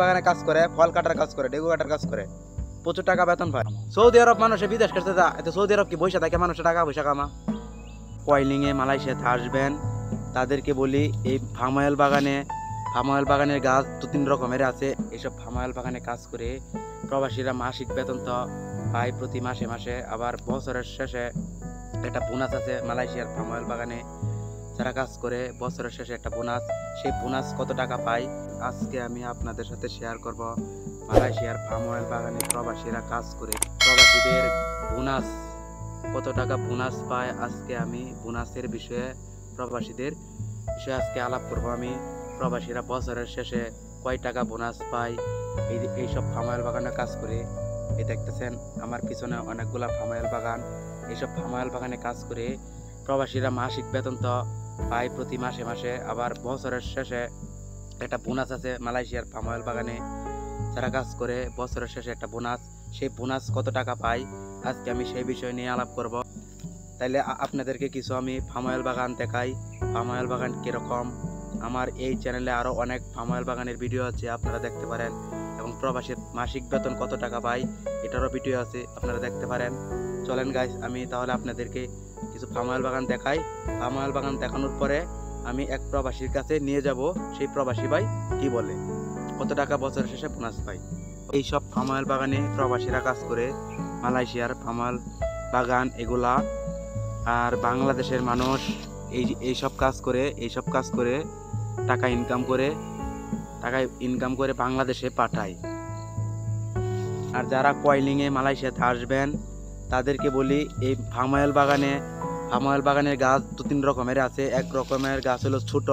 বাগানে কাজ করে, ফল কাটার কাজ করে ডেগু কাটার কাজ করে। প্রচুর টাকা বেতন পায়। সৌদি আরব মানুষে বিদেশ করতে যা এতে সৌদি আরব কি থাকে? মানুষের টাকা পয়সা কামা। কয়লিংয়ে মালয়েশিয়াতে আসবেন, তাদেরকে বলি, এই ফার্মায়েল বাগানে ফার্মায়েল বাগানের গাছ দু তিন রকমের আছে। এইসব ফার্মায়েল বাগানে কাজ করে প্রবাসীরা মাসিক বেতন তো পায় প্রতি মাসে মাসে। আবার বছরের শেষে একটা বোনাস আছে মালয়েশিয়ার ফার্মায়েল বাগানে। যারা কাজ করে, বছরের শেষে একটা বোনাস। সেই বোনাস কত টাকা পায় আজকে আমি আপনাদের সাথে শেয়ার করব। মালয়েশিয়ার পাম অয়েল বাগানে প্রবাসীরা কাজ করে, প্রবাসীদের বোনাস। কত টাকা বোনাস পায়? আজকে আমি বোনাসের বিষয়ে, প্রবাসীদের বিষয়ে আজকে আলাপ করব। আমি প্রবাসীরা বছরের শেষে কয় টাকা বোনাস পায়? এই, এইসব অয়েল বাগানে কাজ করে, এই দেখতেছেন, আমার পিছনে অনেকগুলা অয়েল বাগান। এইসব অয়েল বাগানে কাজ করে, প্রবাসীরা মাসিক বেতন তো পায় প্রতি মাসে মাসে। আবার বছরের শেষে একটা বোনাস আছে মালয়েশিয়ার পাম অয়েল বাগানে। যারা কাজ করে, বছরের শেষে একটা বোনাস। সেই বোনাস কত টাকা পায় আজকে আমি সেই বিষয় নিয়ে আলাপ করব। তাইলে আপনাদেরকে কিছু আমি পাম অয়েল বাগান দেখাই। পাম অয়েল বাগান কীরকম? আমার এই চ্যানেলে আরও অনেক পাম অয়েল বাগানের ভিডিও আছে, আপনারা দেখতে পারেন। এবং প্রবাসীর মাসিক বেতন কত টাকা পাই, এটারও ভিডিও আছে, আপনারা দেখতে পারেন। চলেন গাইস আমি তাহলে আপনাদেরকে কিছু পাম বাগান দেখাই। পাম বাগান দেখানোর পরে আমি এক প্রবাসীর কাছে নিয়ে যাব। সেই প্রবাসী ভাই কি বলে? কত টাকা বছর শেষে বোনাস পাই? এই সব ফার্মাল বাগানে প্রবাসীরা কাজ করে। মালয়েশিয়ার ফার্মাল বাগান এগুলা। আর বাংলাদেশের মানুষ এই এই সব কাজ করে এই সব কাজ করে টাকা ইনকাম করে, টাকা ইনকাম করে বাংলাদেশে পাঠায়। আর যারা কয়লিংয়ে মালয়েশিয়াতে আসবেন তাদেরকে বলি, এই ফার্মাল বাগানে ফার্মাল বাগানের গাছ দু তিন রকমের আছে। এক রকমের গাছ হলো ছোট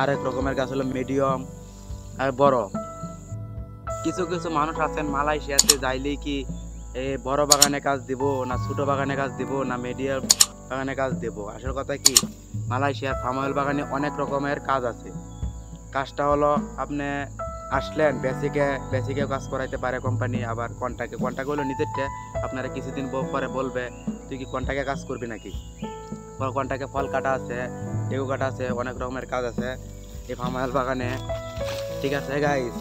আর এক রকমের গাছ হলো মিডিয়াম আর বড়। কিছু কিছু মানুষ আছেন মালয়েশিয়াতে, যাইলেই কি এ বড় বাগানে কাজ দিব না ছোট বাগানে কাজ দিব না মিডিয়াম বাগানে কাজ দেব? আসল কথা কি, মালয়েশিয়ার ফার্মাল বাগানে অনেক রকমের কাজ আছে। কাজটা হলো আপনি আসলেন বেসিকে বেসিকে কাজ করাইতে পারে কোম্পানি আবার কন্টাকে কন্টাকে হলো নিজেরটা। আপনারা কিছুদিন পরে বলবে, তুই কি কন্টাকে কাজ করবি নাকি? কন্টাকে ফল কাটা আছে, লেবু কাটা আছে, অনেক রকমের কাজ আছে এই ফার্মাল বাগানে। ঠিক আছে গাইস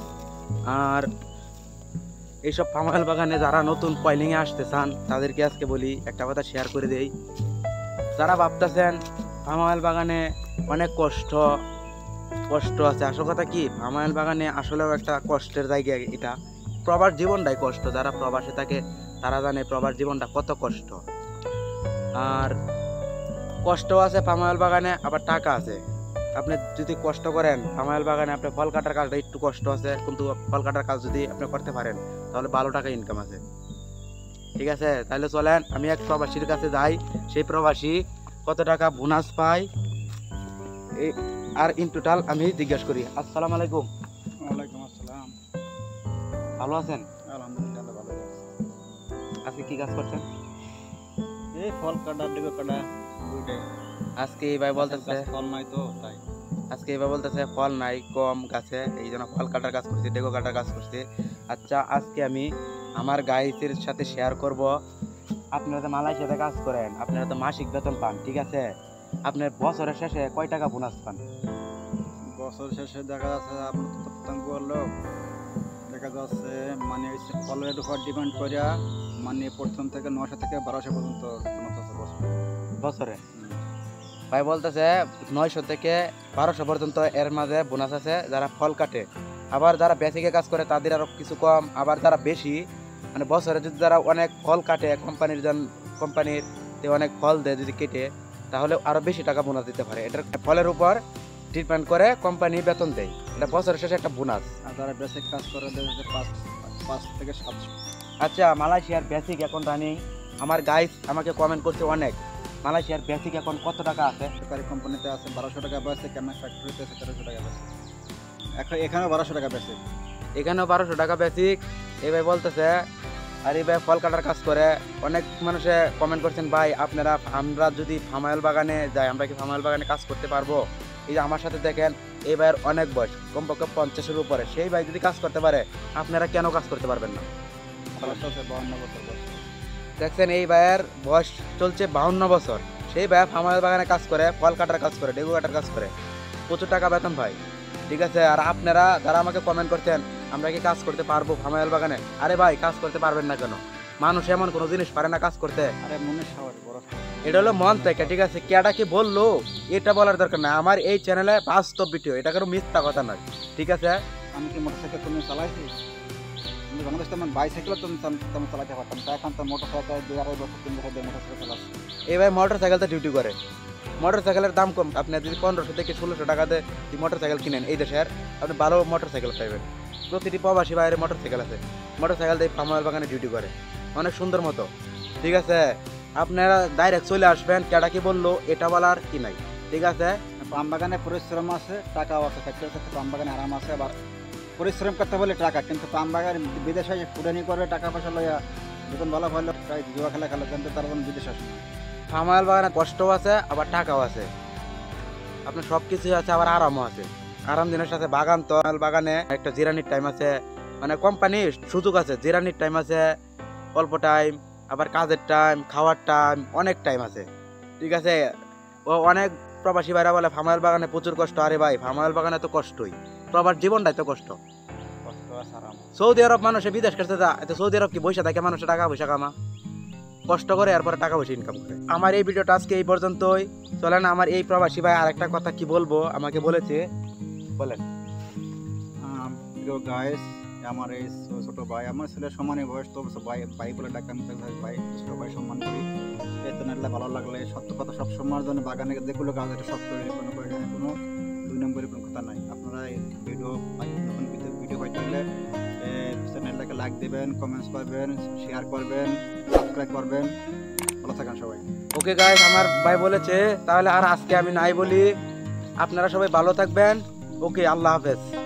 আর এইসব ফার্মাল বাগানে যারা নতুন পয়লিংয়ে আসতে চান, তাদেরকে আজকে বলি একটা কথা শেয়ার করে দেই। যারা ভাবতেছেন ফার্মাল বাগানে অনেক কষ্ট কষ্ট আছে। আসল কথা কি ফার্মাল বাগানে আসলেও একটা কষ্টের জায়গা এটা। প্রবাস জীবনটাই কষ্ট। যারা প্রবাসে থাকে, তারা জানে প্রবাস জীবনটা কত কষ্ট। আর কষ্ট আছে ফার্মাল বাগানে, আবার টাকা আছে। আপনি যদি কষ্ট করেন ফার্মাল বাগানে আপনি ফল কাটার কাজটা একটু কষ্ট আছে, কিন্তু ফল কাটার কাজ যদি আপনি করতে পারেন, তাহলে ভালো টাকা ইনকাম আছে। ঠিক আছে? তাহলে চলেন, আমি এক প্রবাসীর কাছে যাই। সেই প্রবাসী কত টাকা বোনাস পায়? আর ইন টোটাল আমি জিজ্ঞেস করি আসসালামু আলাইকুম। ওয়ালাইকুম আসসালাম। ভালো আছেন? আলহামদুলিল্লাহ ভালো আছি। আজকে কি কাজ করছেন? এই ফল কাটা ডিবে কাটা দুইটাই আজকে এই ভাই বলতেছে ফল নাই তো তাই। আজকে এবার বলতেছে ফল নাই কম গাছে এই জন্য ফল কাটার কাজ করছি ডেগো কাটার কাজ করছি। আচ্ছা আজকে আমি আমার গাইসের সাথে শেয়ার করব। আপনারা তো মালয়েশিয়াতে কাজ করেন আপনারা তো মাসিক বেতন পান ঠিক আছে? আপনার বছরের শেষে কয় টাকা বোনাস পান? বছর শেষে দেখা যাচ্ছে আপনার তো পতঙ্গ লোক। দেখা যাচ্ছে মানে ফলের উপর ডিপেন্ড করিয়া মানে প্রথম থেকে নশো থেকে বারোশো পর্যন্ত বছরে। ভাই বলতেছে নয়শো থেকে বারোশো পর্যন্ত এর মাঝে বোনাস আছে যারা ফল কাটে। আবার যারা বেসিকে কাজ করে তাদের আরও কিছু কম আবার যারা বেশি মানে বছরে যদি যারা অনেক ফল কাটে কোম্পানির জন কোম্পানির অনেক ফল দেয় যদি কেটে তাহলে আরও বেশি টাকা বোনাস দিতে পারে। এটার ফলের উপর ডিপেন্ড করে কোম্পানি বেতন দেয়। এটা বছরের শেষে একটা বোনাস। আর যারা বেসিক কাজ করে পাঁচ পাঁচ থেকে সাতশো আচ্ছা মালয়েশিয়ার বেসিক এখন রানিং। আমার গাইস আমাকে কমেন্ট করছে অনেক। মালয়েশিয়ার বেসিক এখন কত টাকা আছে? সরকারি কোম্পানিতে আছে বারোশো টাকা বেসিক কেমন ফ্যাক্টরিতে আছে তেরোশো টাকা বেসিক এখন এখানেও বারোশো টাকা বেসিক এখানেও বারোশো টাকা বেসিক এই ভাই বলতেছে আর এই ভাই ফল কাটার কাজ করে। অনেক মানুষে কমেন্ট করছেন, ভাই, আপনারা, আমরা যদি ফার্মাইল বাগানে যাই, আমরা কি ফার্মাইল বাগানে কাজ করতে পারব? এই যে আমার সাথে দেখেন, এই ভাইয়ের অনেক বয়স, কমপক্ষে পঞ্চাশের উপরে। সেই ভাই যদি কাজ করতে পারে, আপনারা কেন কাজ করতে পারবেন না? দেখছেন, এই ভাইয়ের বয়স চলছে বাউন্ন বছর। সেই ভাই ফার্মাইল বাগানে কাজ করে, ফল কাটার কাজ করে, ডেগু কাটার কাজ করে। প্রচুর টাকা বেতন ভাই। ঠিক আছে, আর আপনারা যারা আমাকে কমেন্ট করতেন আমরা কি কাজ করতে পারব ফার্মাইল বাগানে? আরে ভাই কাজ করতে পারবেন না কেন? মানুষ এমন কোনো জিনিস পারে না কাজ করতে। আরে মনে এটা হলো মন থেকে ঠিক আছে? কেটা কি বলল? এটা বলার দরকার না আমার এই চ্যানেলে বাস্তব ভিডিও এটা কোনো মিথ্যা কথা নয় ঠিক আছে? আমি কি মোটরসাইকেল তুমি চালাইছি? আমি বাংলাদেশ তেমন বাইসাইকেল তুমি চালাতে পারতাম। তা এখন তো মোটরসাইকেল দুই আড়াই বছর তিন বছর মোটরসাইকেল চালাচ্ছি। এই ভাই মোটর সাইকেলতে ডিউটি করে। মোটর সাইকেলের দাম কম। আপনি যদি পনেরোশো থেকে ষোলোশো টাকাতে মোটর সাইকেল কিনেন এই দেশের আপনি ভালো মোটর সাইকেল পাইবেন। প্রতিটি প্রবাসী বাইরে মোটর সাইকেল আছে। মোটর সাইকেল দিয়ে ফার্মাল বাগানে ডিউটি করে। অনেক সুন্দর মতো। ঠিক আছে? আপনারা ডাইরেক্ট চলে আসবেন। কেটা কি বলল এটা বলার কি নাই। ঠিক আছে? পাম বাগানে পরিশ্রম আছে টাকাও আছে ফ্যাক্টরি সাথে পাম বাগানে আরাম আছে আবার পরিশ্রম করতে বলে টাকা। কিন্তু পাম বাগান বিদেশে ফুটানি করবে টাকা পয়সা লইয়া যখন ভালো ভালো প্রায় জুয়া খেলা খেলা কিন্তু তারা যখন বিদেশে আসে না। ফার্মাল বাগানে কষ্টও আছে আবার টাকাও আছে। আপনার সব কিছুই আছে আবার আরামও আছে। আরাম দিনের সাথে বাগান তো বাগানে একটা জিরানির টাইম আছে। মানে কোম্পানির সুযোগ আছে জিরানির টাইম আছে অল্প টাইম আবার কাজের টাইম খাওয়ার টাইম অনেক টাইম আছে। ঠিক আছে? ও অনেক প্রবাসী ভাইরা বলে ফার্মাল বাগানে প্রচুর কষ্ট। আরে ভাই ফার্মাল বাগানে তো কষ্টই। প্রবাস জীবনটাই তো কষ্ট। সৌদি আরব মানুষে বিদেশ করতে যা এত সৌদি আরব কি বসে থাকে মানুষের টাকা পয়সা কামা? কষ্ট করে এরপরে টাকা পয়সা ইনকাম করে। আমার এই ভিডিওটা আজকে এই পর্যন্তই। চলেন আমার এই প্রবাসী ভাই আরেকটা কথা কি বলব? আমাকে বলেছে বলেন। প্রিয় গাইস আমার এই ছোট ভাই, আমার ছেলের সমানই বয়স তো ভাই ভাই বলে ডাকান ভাই ছোট ভাই সম্মান করি। এই চ্যানেলটা ভালো লাগলে সত্য কথা সব সময়ের জন্য বাগানে যেগুলো গাছ এটা সব করে কোনো কোনো দুই নম্বরের কোনো কথা নাই। আপনারা ভিডিও নতুন ভিডিও পাইতে হলে চ্যানেলটাকে লাইক দেবেন কমেন্টস করবেন শেয়ার করবেন সাবস্ক্রাইব করবেন। ভালো থাকেন সবাই। ওকে গাইস আমার ভাই বলেছে, তাহলে আর আজকে আমি নাই বলি। আপনারা সবাই ভালো থাকবেন। ওকে আল্লাহ হাফেজ।